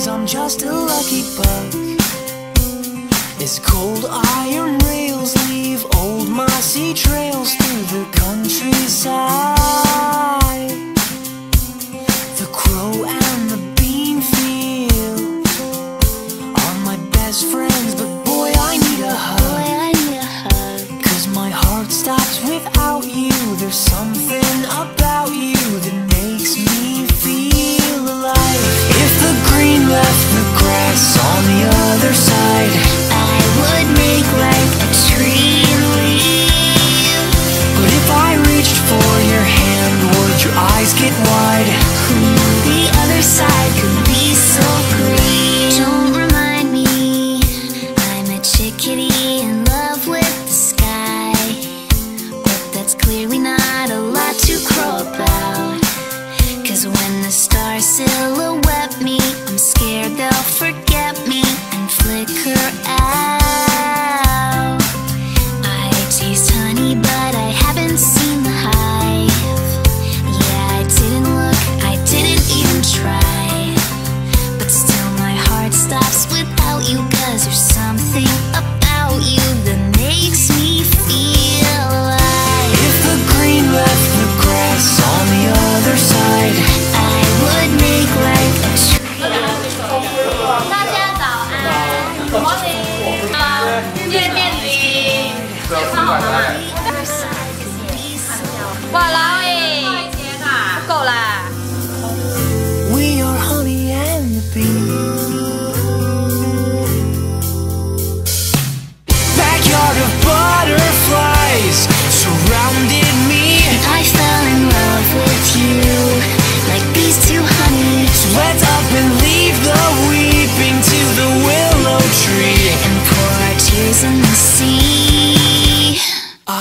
days I'm just a lucky bug. As cold iron rails leave old mossy trails through the countryside.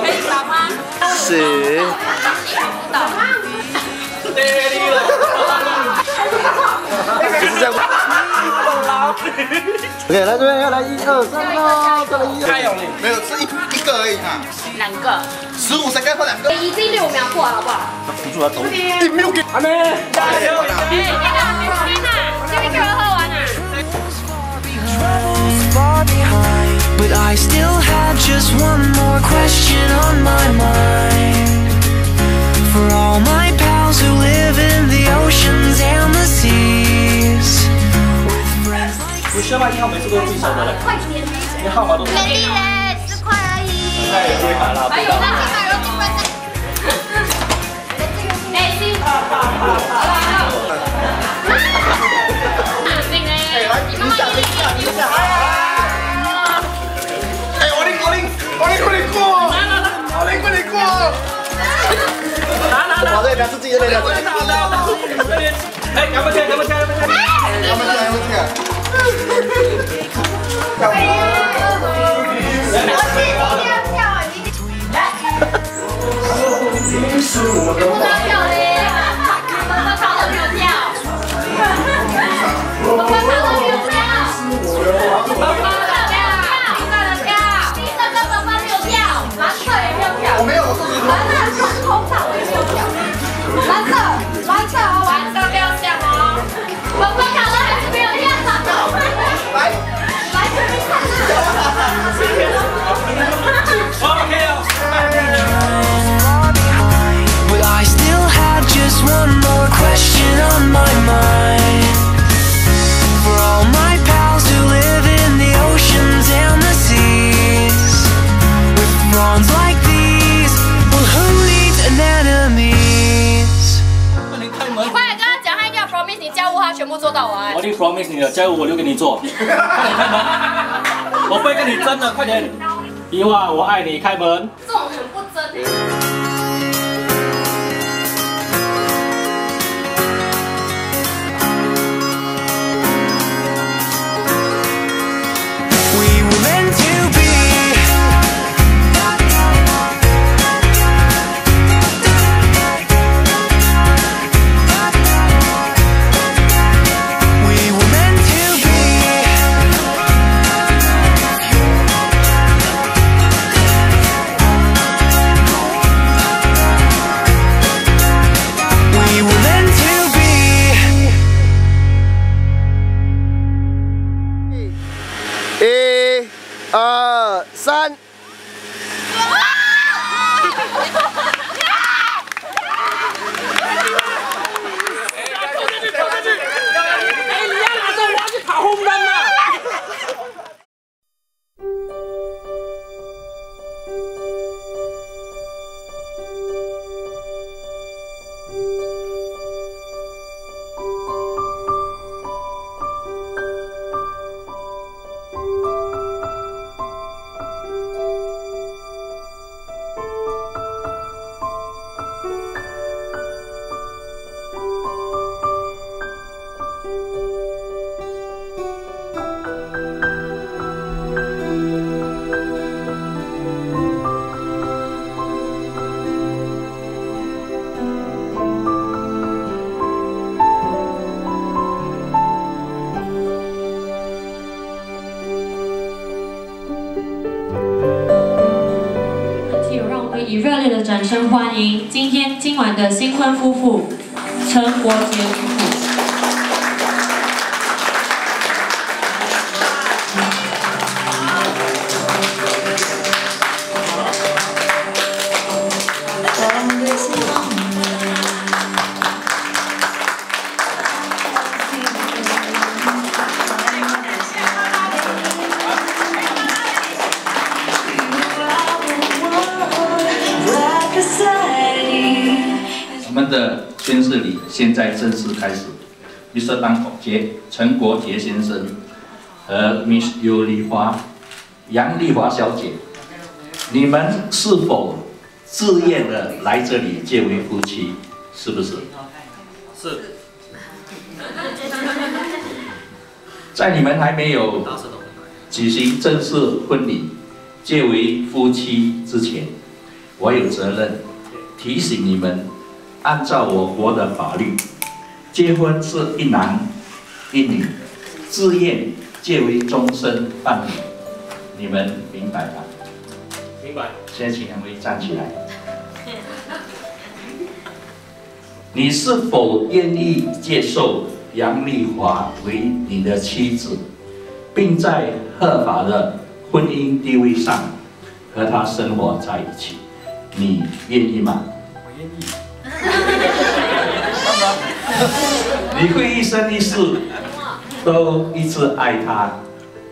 可以打吗？谁 ok 来这边要来一二三喽没有吃一一个而已哈。两个。十五三个或两个。第六秒过好不好？Just one more question on my mind For all my pals who live in the oceans and the seas With friends like 有事吧？你好，每次都是自己晓得的。快点！你号码都没地嘞，四块而已。那也不会打了，还有那还有你们的。哎，辛苦了。我在这自己在这，哎，干嘛去？干嘛去？干嘛去？干嘛去？干嘛去？干嘛去？我是一定要跳，一定。Promise 你了，家务我留给你做。快点开门，我不会跟你争的，快点。伊娃，我爱你，开门。这种很不真。三。以热烈的掌声欢迎今天今晚的新婚夫妇陈国杰。现在正式开始。Mr. 当杰陈国杰先生和 Miss 尤丽华杨丽华小姐，你们是否自愿的来这里结为夫妻？是不是？是。在你们还没有举行正式婚礼、结为夫妻之前，我有责任提醒你们，按照我国的法律，结婚是一男一女自愿结为终身伴侣，你们明白吗？明白。现在请两位站起来。你是否愿意接受杨丽华为你的妻子，并在合法的婚姻地位上和她生活在一起？你愿意吗？我愿意。你会一生一世都一直爱他、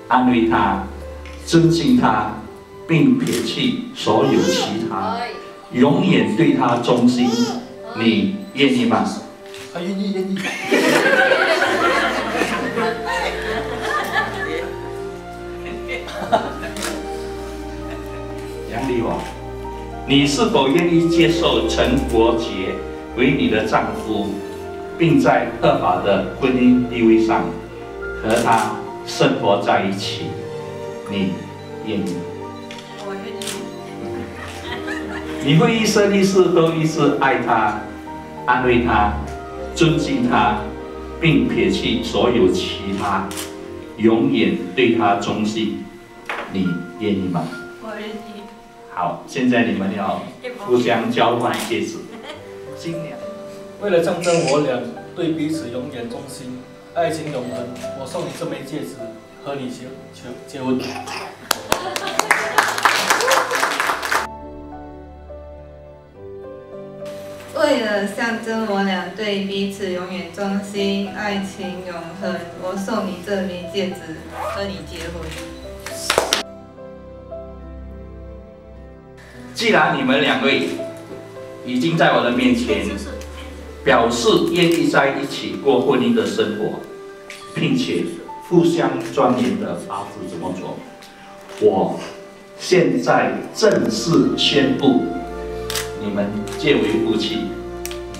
安慰他、尊敬他，并撇弃所有其他，永远对他忠心。你愿意吗？他愿意，愿意。杨丽华，你是否愿意接受陈国杰为你的丈夫，并在合法的婚姻地位上和他生活在一起？你愿意？我愿意。你会一生一世都一直爱他、安慰他、尊敬他，并撇弃所有其他，永远对他忠心。你愿意吗？我愿意。好，现在你们要互相交换戒指。新娘，为了象征我俩对彼此永远忠心、爱情永恒，我送你这枚戒指，和你结结结婚。为了象征我俩对彼此永远忠心、爱情永恒，我送你这枚戒指，和你结婚。既然你们两位已经在我的面前表示愿意在一起过婚姻的生活，并且互相钻研的八字怎么做。我现在正式宣布，你们结为夫妻，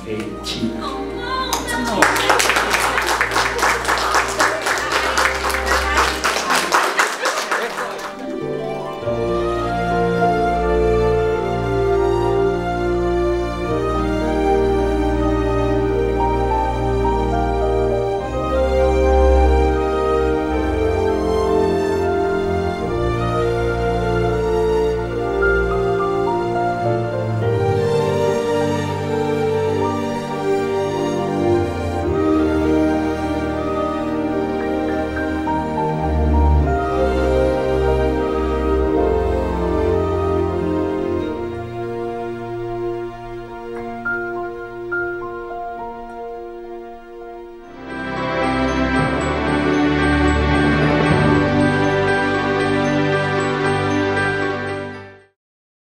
可以亲。